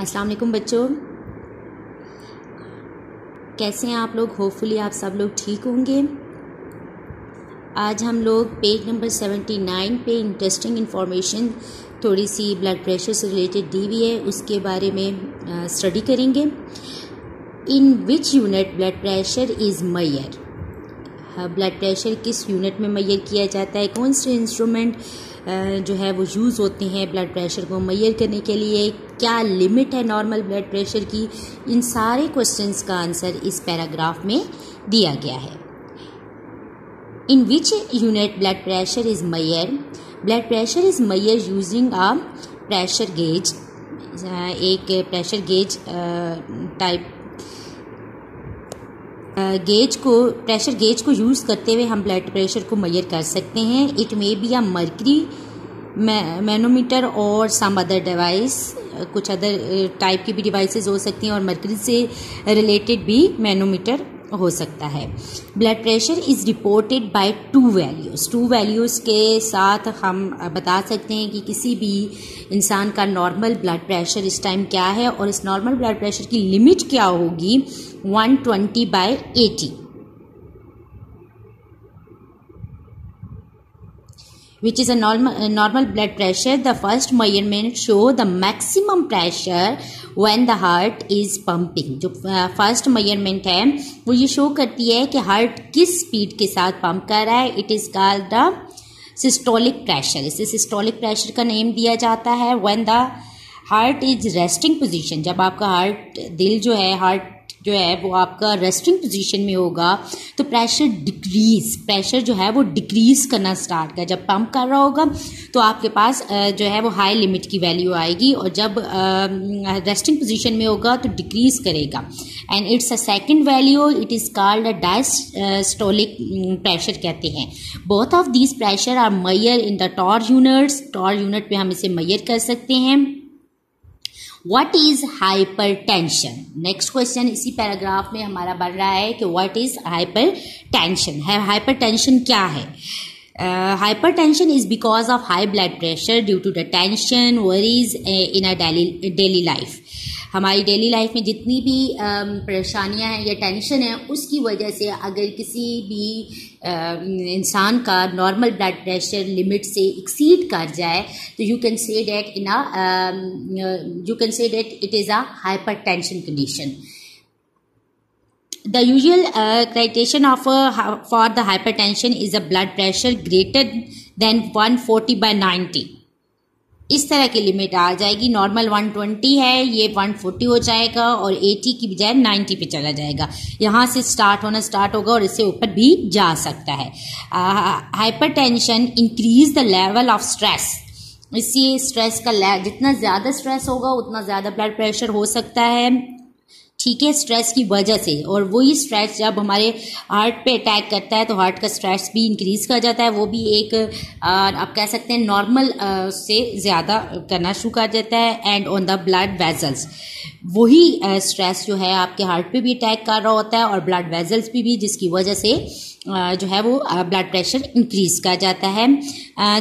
अस्सलाम वालेकुम बच्चों। कैसे हैं आप लोग? होपफुली आप सब लोग ठीक होंगे। आज हम लोग पेज नंबर सेवेंटी नाइन पे इंटरेस्टिंग इन्फॉर्मेशन थोड़ी सी ब्लड प्रेशर से रिलेटेड दी हुई है उसके बारे में स्टडी करेंगे। In which unit blood pressure is measured blood pressure किस यूनिट में मैयर किया जाता है, कौन से इंस्ट्रूमेंट जो है वो यूज़ होते हैं ब्लड प्रेशर को मैयर करने के लिए, क्या लिमिट है नॉर्मल ब्लड प्रेशर की, इन सारे क्वेश्चंस का आंसर इस पैराग्राफ में दिया गया है। In which unit blood pressure is measured? Blood pressure is measured using a pressure gauge एक प्रेशर गेज टाइप गेज को प्रेशर गेज को यूज़ करते हुए हम ब्लड प्रेशर को मैयर कर सकते हैं। It may be a mercury manometer और सम अदर डिवाइस कुछ अदर टाइप की भी डिवाइसेस हो सकती हैं और मर्करी से रिलेटेड भी मैनोमीटर हो सकता है। Blood pressure is reported by two values two values के साथ हम बता सकते हैं कि किसी भी इंसान का नॉर्मल ब्लड प्रेशर इस टाइम क्या है और इस नॉर्मल ब्लड प्रेशर की लिमिट क्या होगी? 120 by 80 which is a normal normal blood pressure. The first measurement show the maximum pressure when the heart is pumping. First uh, है वो ये शो करती है कि हार्ट किस स्पीड के साथ पंप कर रहा है. It is called the systolic pressure इसे सिस्टोलिक प्रेशर का नेम दिया जाता है. When the heart is resting position जब आपका हार्ट दिल जो है हार्ट जो है वो आपका रेस्टिंग पोजीशन में होगा तो प्रेशर डिक्रीज प्रेशर जो है वो डिक्रीज करना स्टार्ट कर जब पंप कर रहा होगा तो आपके पास जो है वो हाई लिमिट की वैल्यू आएगी और जब रेस्टिंग पोजीशन में होगा तो डिक्रीज करेगा। And it's a second value it is called a diastolic pressure कहते हैं। Both of these pressure are measured in the torr units torr unit पे हम इसे मैयर कर सकते हैं। What is hypertension next question इसी पैराग्राफ में हमारा बढ़ रहा है कि व्हाट इज़ हाइपर टेंशन है हाइपर टेंशन क्या है? Hypertension is because of high blood pressure due to the tension worries in a daily life हमारी डेली लाइफ में जितनी भी परेशानियाँ हैं या टेंशन है उसकी वजह से अगर किसी भी इंसान का नॉर्मल ब्लड प्रेशर लिमिट से एक्सीड कर जाए तो you can say that in a you can say that it is a hypertension condition the usual uh, criterion of uh, for the hypertension is a blood pressure greater than 140 by 90 इस तरह की limit आ जाएगी। Normal 120 है, ये 140 हो जाएगा और 80 की बजाय 90 पे चला जाएगा। यहाँ से स्टार्ट होना स्टार्ट होगा और इससे ऊपर भी जा सकता है। Hypertension increase the level of stress इससे स्ट्रेस का जितना ज़्यादा स्ट्रेस होगा, उतना ज़्यादा ब्लड प्रेशर हो सकता है। ठीक है स्ट्रेस की वजह से। और वही स्ट्रेस जब हमारे हार्ट पे अटैक करता है तो हार्ट का स्ट्रेस भी इंक्रीज कर जाता है। वो भी एक आप कह सकते हैं नॉर्मल से ज़्यादा करना शुरू कर देता है। And on the blood vessels वही स्ट्रेस जो है आपके हार्ट पे भी अटैक कर रहा होता है और ब्लड वेजल्स भी, भी जिसकी वजह से जो है वो ब्लड प्रेशर इंक्रीज कर जाता है।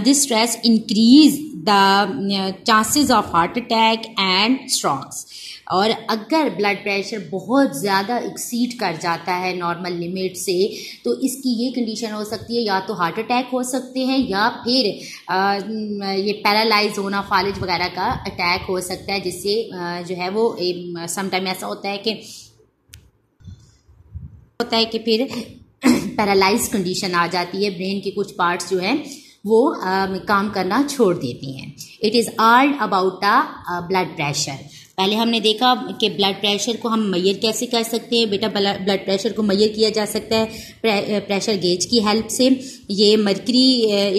This stress increase the chances of heart attack and strokes और अगर ब्लड प्रेशर बहुत ज़्यादा एक्सीड कर जाता है नॉर्मल लिमिट से तो इसकी ये कंडीशन हो सकती है या तो हार्ट अटैक हो सकते हैं या फिर आ, ये पैरालाइज होना फालिज वगैरह का अटैक हो सकता है जिससे जो है वो समटाइम ऐसा होता है कि होता है कि फिर पैरालाइज कंडीशन आ जाती है ब्रेन के कुछ पार्ट्स जो हैं वो आ, काम करना छोड़ देती हैं। It is all about the blood pressure पहले हमने देखा कि ब्लड प्रेशर को हम मैयर कैसे कर सकते हैं। बेटा ब्लड प्रेशर को मैयर किया जा सकता है प्रे, प्रेशर गेज की हेल्प से। ये मरकरी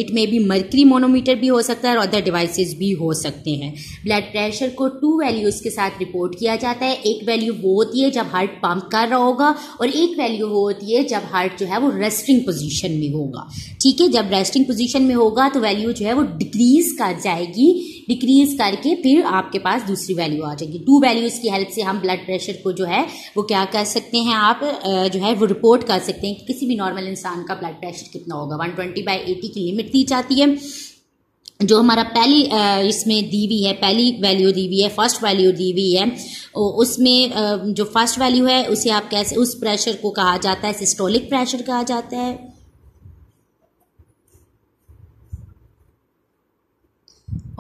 इट में भी मरकरी मोनोमीटर भी हो सकता है और अदर डिवाइसेस भी हो सकते हैं। ब्लड प्रेशर को टू वैल्यूज़ के साथ रिपोर्ट किया जाता है। एक वैल्यू वो होती है जब हार्ट पंप कर रहा होगा और एक वैल्यू वो होती है जब हार्ट जो है वो रेस्टिंग पोजिशन में होगा। ठीक है जब रेस्टिंग पोजिशन में होगा तो वैल्यू जो है वो डिक्रीज कर जाएगी। डिक्रीज करके फिर आपके पास दूसरी वैल्यू आ जाएगी। टू वैल्यूज़ की हेल्प से हम ब्लड प्रेशर को जो है, वो क्या कर सकते हैं आप जो है, वो रिपोर्ट कर सकते हैं कि किसी भी नॉर्मल इंसान का ब्लड प्रेशर कितना होगा। 120 ट्वेंटी बाई एटी की लिमिट दी जाती है। जो हमारा पहली इसमें दी हुई है, पहली वैल्यू दी हुई है फ़र्स्ट वैल्यू दी हुई है उसमें जो फ़र्स्ट वैल्यू है, उसे आप कैसे, उस प्रेशर को कहा जाता है सिस्टोलिक प्रेशर कहा जाता है।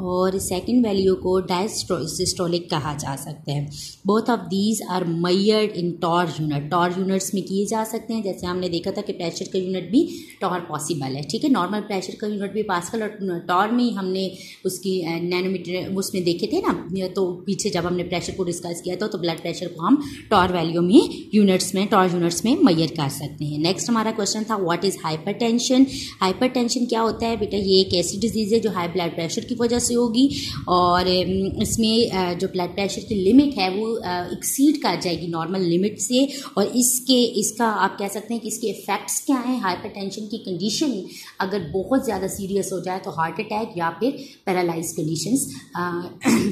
और सेकंड वैल्यू को डायस्टोलिक कहा जा सकता है। Both of these are measured in torr unit torr units में किए जा सकते हैं। जैसे हमने देखा था कि प्रेशर का यूनिट भी टॉर पॉसिबल है। ठीक है? नॉर्मल प्रेशर का यूनिट भी पास्कल और टॉर में ही हमने उसकी नैनोमीटर उसमें देखे थे ना? तो पीछे जब हमने प्रेशर को डिस्कस किया था तो ब्लड प्रेशर को हम टॉर वैल्यू में यूनिट्स में टॉर यूनिट्स में मैयर कर सकते हैं। नेक्स्ट हमारा क्वेश्चन था what is hypertension hypertension क्या होता है? बेटा, ये एक ऐसी डिज़ीज़ है जो हाई ब्लड प्रेशर की वजह से होगी और इसमें जो ब्लड प्रेशर की लिमिट है वो एक्सीड कर जाएगी नॉर्मल लिमिट से और इसके, इसका आप कह सकते हैं कि इसके इफ़ेक्ट्स क्या हैं? हाइपरटेंशन की कंडीशन अगर बहुत ज़्यादा सीरियस हो जाए तो हार्ट अटैक या फिर पैरालाइज कंडीशंस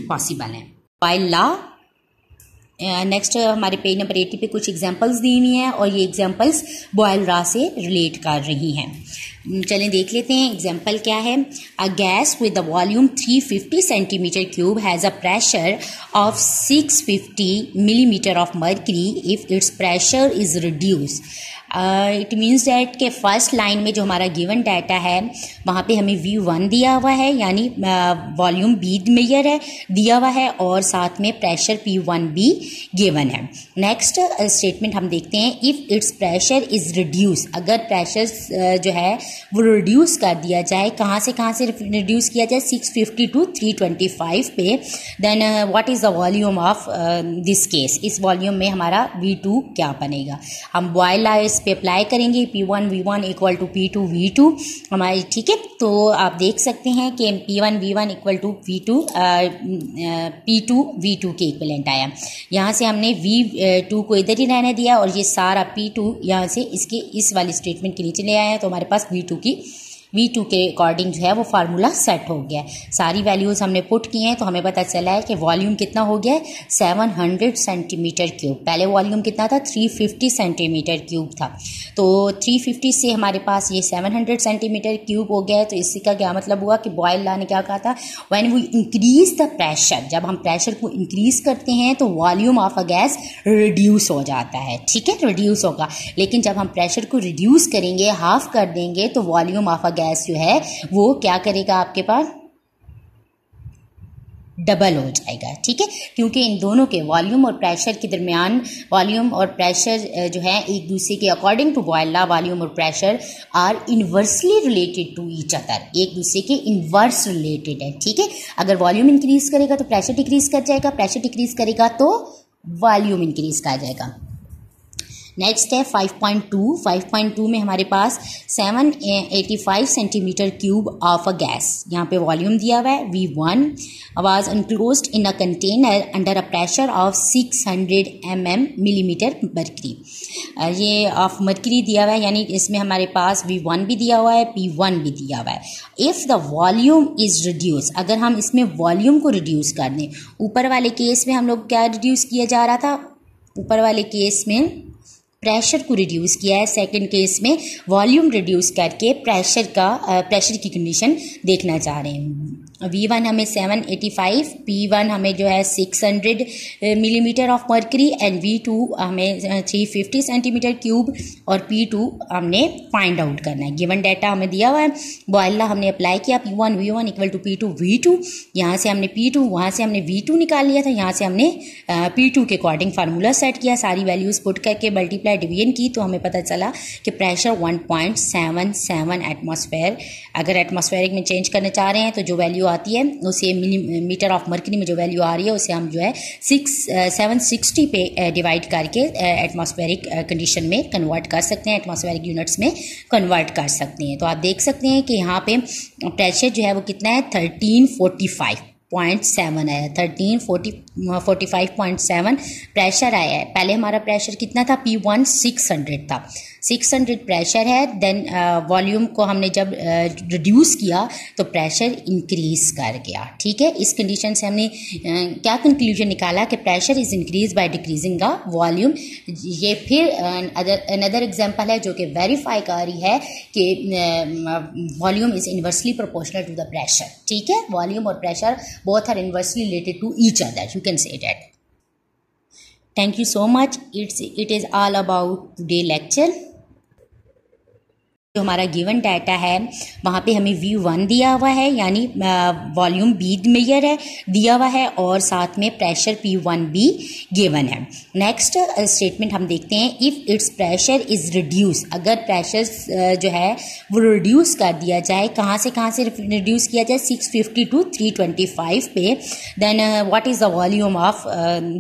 पॉसिबल हैं। बाय ला नेक्स्ट हमारे पेज नंबर एटी पे कुछ एग्जांपल्स दी हुई हैं और ये एग्जांपल्स बॉयल रा से रिलेट कर रही हैं। चलें देख लेते हैं एग्जांपल क्या है। A gas with a volume 350 centimetre cube has a pressure of 650 millimetre of mercury if its pressure is reduce it means that के फ़र्स्ट लाइन में जो हमारा गिवन डाटा है वहाँ पे हमें वी वन दिया हुआ है यानी वॉल्यूम बी मेयर है दिया हुआ है और साथ में pressure P one be given है। नेक्स्ट स्टेटमेंट हम देखते हैं if its pressure is reduce अगर प्रेशर uh, जो है वो रिड्यूस कर दिया जाए कहाँ से कहाँ से रिड्यूस किया जाए six fifty to three twenty five पे then what is the volume of this case इस वॉल्यूम में हमारा वी टू क्या बनेगा? हम बॉयल आइस पे अप्लाई करेंगे P one V one equal to P two V two हमारी, ठीक है? तो आप देख सकते हैं कि P one V one equal to P two P two V two के इक्वलेंट आया। यहाँ से हमने वी टू को इधर ही रहने दिया और ये सारा पी टू यहाँ से इसके, इस वाले स्टेटमेंट के नीचे ले आया तो हमारे पास वी टू की वी टू के अकॉर्डिंग जो है वो फार्मूला सेट हो गया है। सारी वैल्यूज़ हमने पुट की हैं तो हमें पता चला है कि वॉल्यूम कितना हो गया है? सेवन हंड्रेड सेंटीमीटर क्यूब पहले वॉल्यूम कितना था? थ्री फिफ्टी सेंटीमीटर क्यूब था। तो थ्री फिफ्टी से हमारे पास ये सेवन हंड्रेड सेंटीमीटर क्यूब हो गया है तो इसी का क्या मतलब हुआ कि बॉयल ला ने क्या कहा था? When we increase the pressure जब हम प्रेशर को इंक्रीज करते हैं तो volume of a gas reduce हो जाता है। ठीक है? रिड्यूस होगा। लेकिन जब हम प्रेशर को रिड्यूस करेंगे हाफ़ कर देंगे तो वॉल्यूम ऑफ़ अ गैस जो है, वो क्या करेगा आपके पास? डबल हो जाएगा, ठीक है? क्योंकि इन दोनों के वॉल्यूम और प्रेशर के दरमियान वॉल्यूम और प्रेशर जो है, एक दूसरे के अकॉर्डिंग टू बॉयल वॉल्यूम और pressure are inversely related to each other एक दूसरे के इन्वर्स रिलेटेड है, ठीक है? अगर वॉल्यूम इंक्रीज करेगा तो प्रेशर डिक्रीज कर जाएगा प्रेशर डिक्रीज करेगा तो वॉल्यूम इंक्रीज कर जाएगा। नेक्स्ट है 5.2 5.2 में हमारे पास 785 centimetre cube of a gas यहाँ पे वॉल्यूम दिया हुआ है V one was enclosed in a container under a pressure of 600 hundred M M millimetre mercury ये ऑफ़ मरकरी दिया हुआ है, यानी इसमें हमारे पास वी वन भी दिया हुआ है पी वन भी दिया हुआ है. If the volume is reduce अगर हम इसमें वॉल्यूम को रिड्यूस कर दें, ऊपर वाले केस में हम लोग क्या रिड्यूस किया जा रहा था? ऊपर वाले केस में प्रेशर को रिड्यूस किया है। सेकंड केस में वॉल्यूम रिड्यूस करके प्रेशर का प्रेशर की कंडीशन देखना चाह रहे हैं। वी वन हमें seven eighty five P one हमें जो है six hundred millimetre of mercury and V two हमें थ्री फिफ्टी सेंटीमीटर क्यूब और पी टू हमने फाइंड आउट करना है। गिवन डाटा हमें दिया हुआ है बॉयला हमने अप्लाई किया P one V one equal to P two V two यहाँ से हमने पी टू वहाँ से हमने वी टू निकाल लिया था, यहाँ से हमने पी टू के अकॉर्डिंग फार्मूला सेट किया, सारी वैल्यूज़ पुट करके मल्टीप्लाई डिवीज़न की तो हमें पता चला कि pressure one point seven seven atmosphere अगर एटमोसफेरिक में चेंज करना चाह रहे हैं तो जो वैल्यू आती है, उसे मीटर ऑफ़ मर्करी में जो वैल्यू आ रही है, उसे हम जो है सिक्स सेवन सिक्सटी पे डिवाइड करके एटमॉस्फेरिक कंडीशन में कन्वर्ट कर सकते हैं एटमॉस्फेरिक यूनिट्स में कन्वर्ट कर सकते हैं। तो आप देख सकते हैं कि यहाँ पे प्रेशर जो है वो कितना है? Thirteen forty five point seven है। Thirteen forty forty five point seven pressure आया है। पहले हमारा प्रेशर कितना था? पी वन सिक्स हंड्रेड था। सिक्स हंड्रेड प्रेशर है देन वॉल्यूम uh, को हमने जब रिड्यूस uh, किया तो प्रेशर इंक्रीज कर गया। ठीक है? इस कंडीशन से हमने uh, क्या कंक्लूजन निकाला कि pressure is increase by decreasing the volume ये फिर अनदर एग्जांपल है जो कि वेरीफाई कर रही है कि volume is inversely proportional to the pressure ठीक है? वॉल्यूम और pressure both are inversely related to each other can say that. Thank you so much. It's it is all about today lecture. जो हमारा given data है, वहाँ पे हमें we one दिया हुआ है, यानी वॉल्यूम बी मेयर है, दिया हुआ है, और साथ में pressure P one be given है। नेक्स्ट स्टेटमेंट हम देखते हैं if its pressure is reduce अगर प्रेशर जो है, वो रिड्यूस कर दिया जाए, कहाँ से कहाँ से रिड्यूस किया जाए six fifty to three twenty five पे then what is the volume of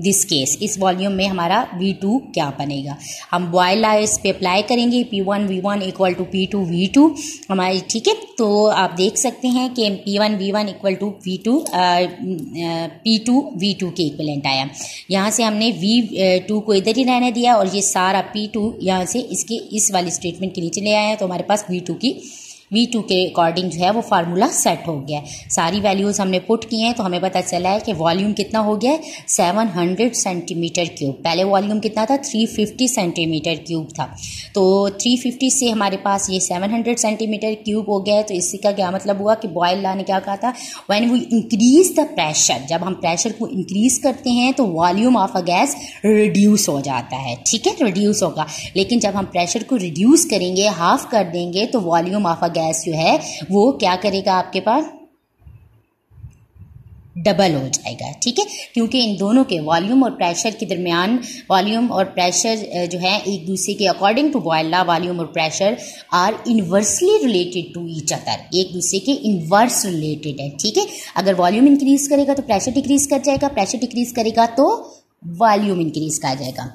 this case इस वॉल्यूम में हमारा वी टू क्या बनेगा? हम बॉयल इस पे अप्लाई करेंगे P one V one equal to P two V two हमारी, ठीक है? तो आप देख सकते हैं कि P one V one equal to V two P two V two के इक्वलेंट आया। यहाँ से हमने वी टू को इधर ही रहने दिया और ये सारा पी टू यहाँ से इसके, इस वाली स्टेटमेंट के नीचे ले आया तो हमारे पास वी टू की वी टू के अकॉर्डिंग जो है, वो फार्मूला सेट हो गया है। सारी वैल्यूज़ हमने पुट की हैं तो हमें पता चला है कि वॉल्यूम कितना हो गया है? सेवन हंड्रेड सेंटीमीटर क्यूब पहले वॉल्यूम कितना था? थ्री फिफ्टी सेंटीमीटर क्यूब था। तो थ्री फिफ्टी से हमारे पास ये सेवन हंड्रेड सेंटीमीटर क्यूब हो गया है तो इसी का क्या मतलब हुआ कि बॉयल ला ने क्या कहा था? When we increase the pressure जब हम प्रेशर को इंक्रीज करते हैं तो volume of a gas reduce हो जाता है। ठीक है? रिड्यूस होगा। लेकिन जब हम प्रेशर को रिड्यूस करेंगे हाफ़ कर देंगे तो वॉल्यूम ऑफ़ अ गैस जो है, वो क्या करेगा आपके पास? डबल हो जाएगा, ठीक है? क्योंकि इन दोनों के वॉल्यूम और प्रेशर के दरमियान वॉल्यूम और प्रेशर जो है, एक दूसरे के अकॉर्डिंग टू बॉयल वॉल्यूम और pressure are inversely related to each other एक दूसरे के इनवर्स रिलेटेड है, ठीक है? अगर वॉल्यूम इंक्रीज करेगा तो प्रेशर डिक्रीज कर जाएगा प्रेशर डिक्रीज करेगा तो वॉल्यूम इंक्रीज कर जाएगा।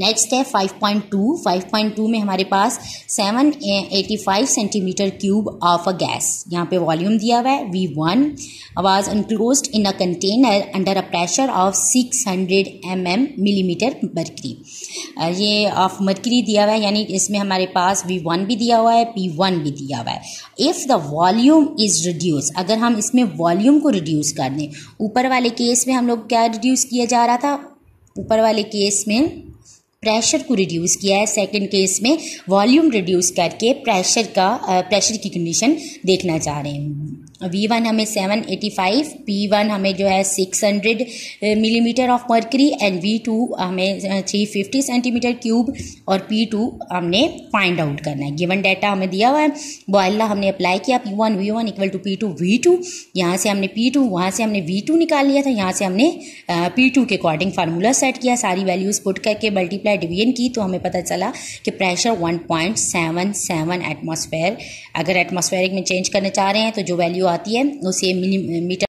नेक्स्ट है 5.2 5.2 में हमारे पास 785 centimetre cube of a gas यहाँ पे वॉल्यूम दिया हुआ है V one was enclosed in a container under a pressure of 600 hundred M M millimetre mercury ये ऑफ़ मरकरी दिया हुआ है, यानी इसमें हमारे पास वी वन भी दिया हुआ है पी वन भी दिया हुआ है। If the volume is reduce अगर हम इसमें वॉल्यूम को रिड्यूस कर दें, ऊपर वाले केस में हम लोग क्या रिड्यूस किया जा रहा था? ऊपर वाले केस में प्रेशर को रिड्यूस किया है। सेकंड केस में वॉल्यूम रिड्यूस करके प्रेशर का प्रेशर की कंडीशन देखना चाह रहे हैं। वी वन हमें seven eighty five P one हमें जो है six hundred millimetre of mercury and V two हमें थ्री फिफ्टी सेंटीमीटर क्यूब और पी टू हमने फाइंड आउट करना है। गिवन डाटा हमें दिया हुआ है बॉयला हमने अप्लाई किया P one V one equal to P two V two यहाँ से हमने पी टू वहाँ से हमने वी टू निकाल लिया था, यहाँ से हमने पी टू के अकॉर्डिंग फार्मूला सेट किया, सारी वैल्यूज़ पुट करके मल्टीप्लाई डिवीज़न की तो हमें पता चला कि pressure one point seven seven atmosphere अगर एटमोसफेरिक में चेंज करना चाह रहे हैं तो जो वैल्यू आती है उसे मिलीमीटर